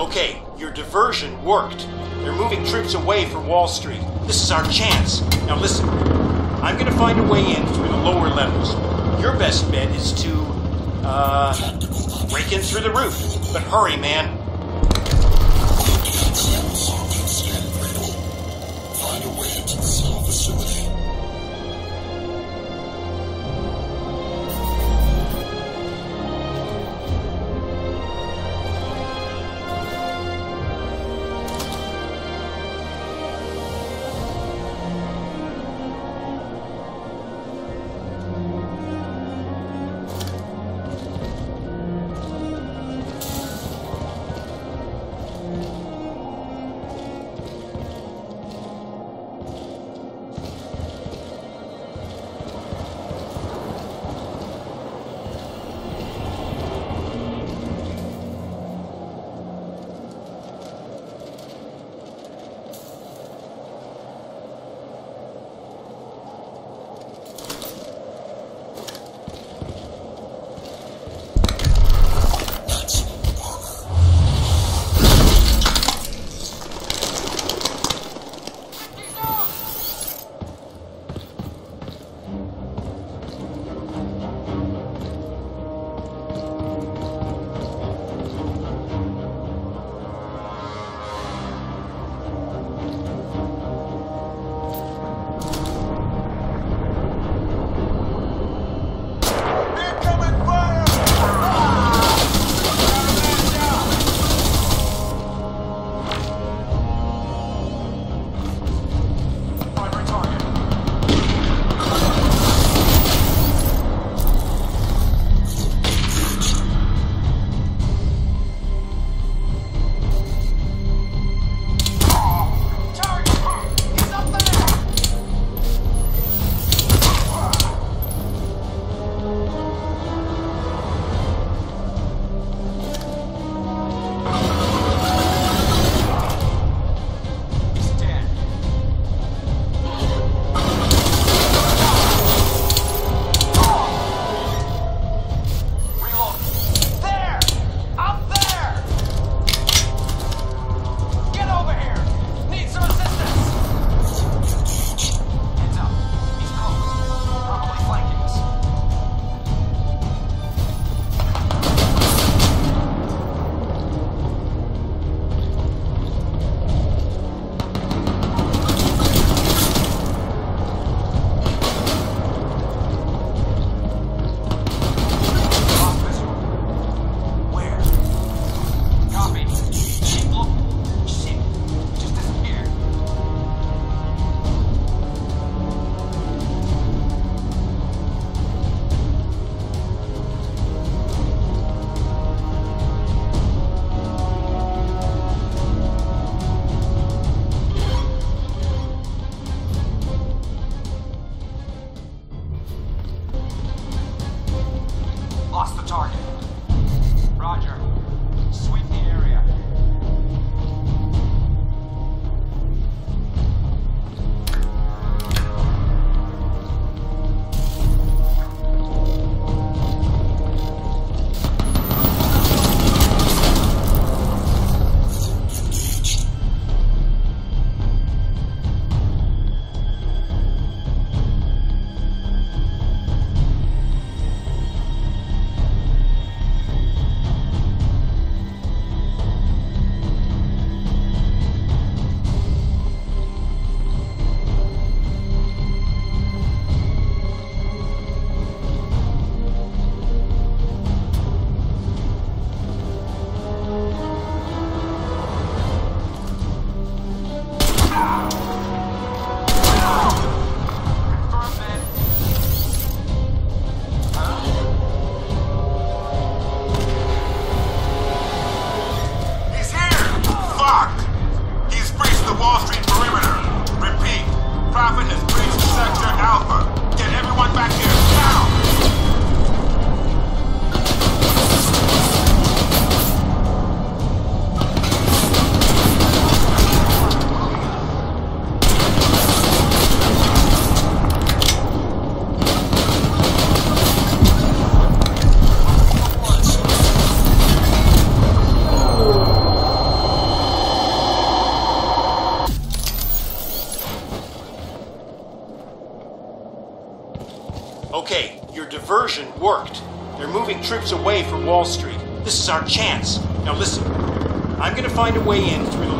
Okay, your diversion worked. They're moving troops away from Wall Street. This is our chance. Now listen, I'm gonna find a way in through the lower levels. Your best bet is to, uh, break in through the roof. But hurry, man.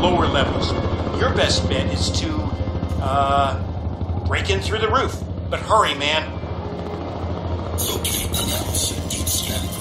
Lower levels. Your best bet is to, uh, break in through the roof. But hurry, man. Locate Announce deep scan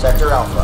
Sector Alpha.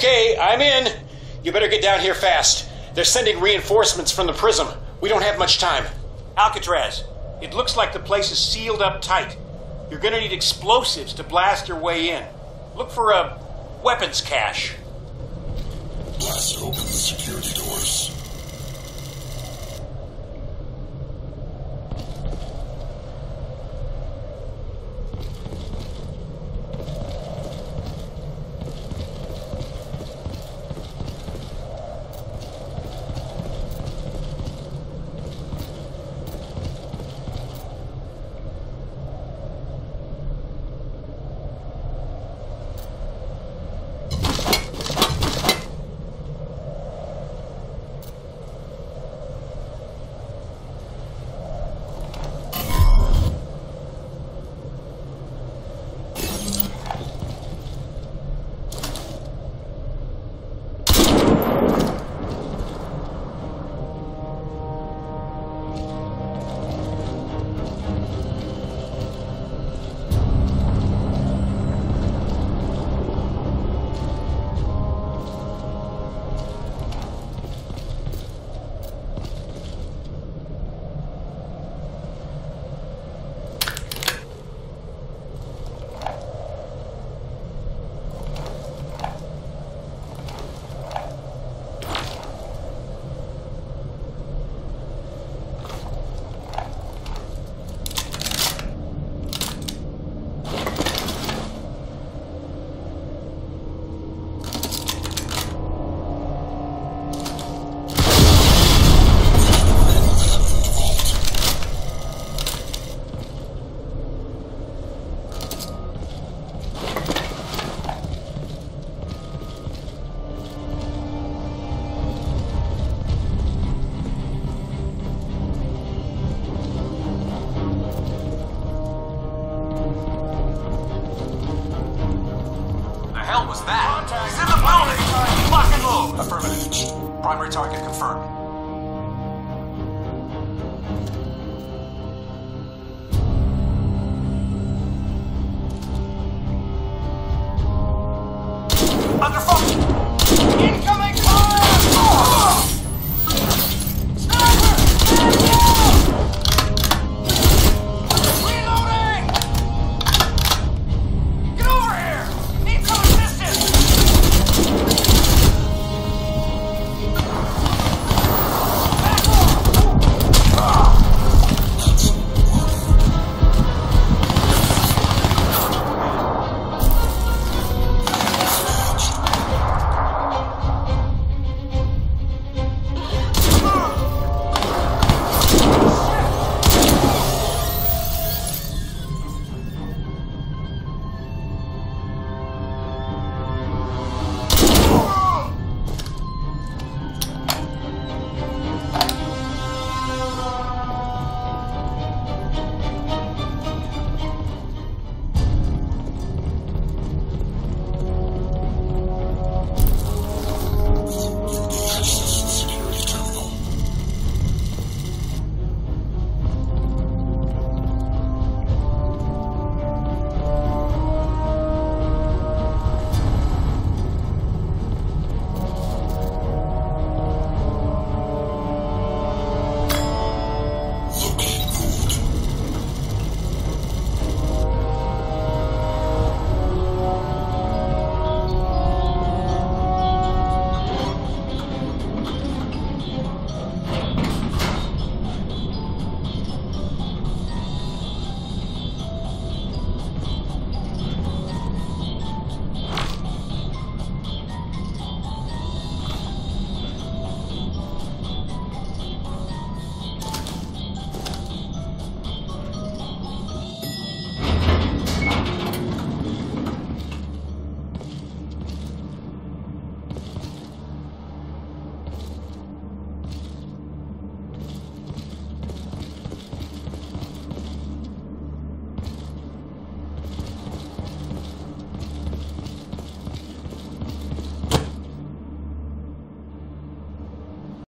Okay, I'm in. You better get down here fast. They're sending reinforcements from the prism. We don't have much time. Alcatraz, it looks like the place is sealed up tight. You're gonna need explosives to blast your way in. Look for a weapons cache. Was that? He's in the building! Affirmative. Primary target confirmed.